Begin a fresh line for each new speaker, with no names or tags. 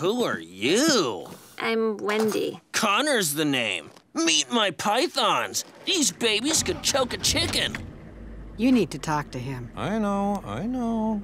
Who are you?
I'm Wendy.
Connor's the name. Meet my pythons. These babies could choke a chicken.
You need to talk to him.
I know, I know.